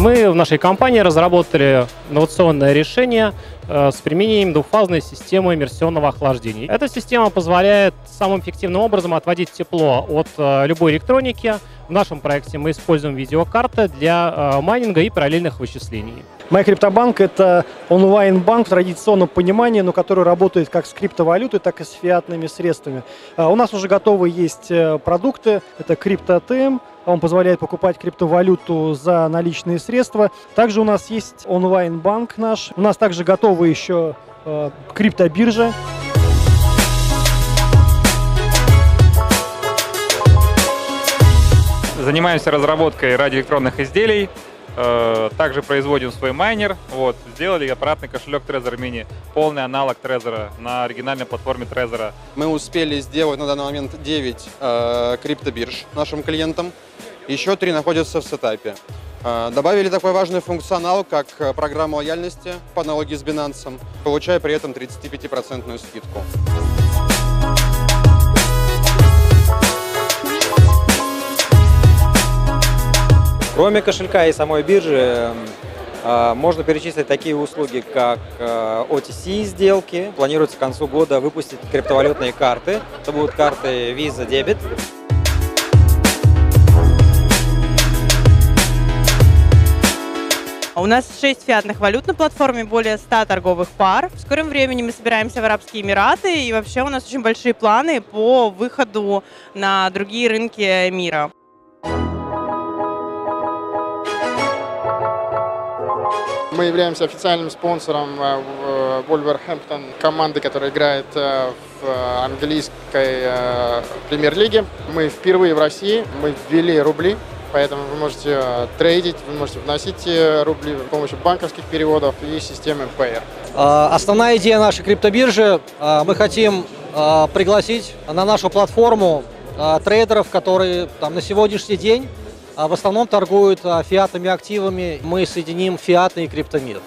в нашей компании разработали инновационное решение э, с применением двухфазной системы иммерсионного охлаждения. Эта система позволяет самым эффективным образом отводить тепло от э, любой электроники. В нашем проекте мы используем видеокарты для э, майнинга и параллельных вычислений. MyCryptoBank – это онлайн-банк в традиционном понимании, но который работает как с криптовалютой, так и с фиатными средствами. А, у нас уже готовы есть э, продукты. Это CryptoATM, он позволяет покупать криптовалюту за наличные средства. Также у нас есть онлайн-банк наш. У нас также готовы еще э, криптобиржа. Занимаемся разработкой радиоэлектронных изделий. Э, также производим свой майнер. Вот, сделали аппаратный кошелек Trezor Mini, полный аналог Trezor на оригинальной платформе Trezor. Мы успели сделать на данный момент 9 э, криптобирж нашим клиентам. Еще три находятся в сетапе. Э, добавили такой важный функционал, как э, программа лояльности по аналогии с Binance, получая при этом 35% скидку. Кроме кошелька и самой биржи, э, можно перечислить такие услуги, как э, OTC сделки. Планируется к концу года выпустить криптовалютные карты. Это будут карты Visa Debit. У нас 6 фиатных валют на платформе, более 100 торговых пар. В скором времени мы собираемся в Арабские Эмираты, и вообще у нас очень большие планы по выходу на другие рынки мира. Мы являемся официальным спонсором Wolverhampton, команды, которая играет э, в английской э, премьер-лиге. Мы впервые в России, мы ввели рубли, поэтому вы можете э, трейдить, вы можете вносить рубли с помощью банковских переводов и системы Payer. Основная идея нашей криптобиржи, мы хотим пригласить на нашу платформу трейдеров, которые там, на сегодняшний день а в основном торгуют а, фиатными активами. Мы соединим фиаты и криптомир.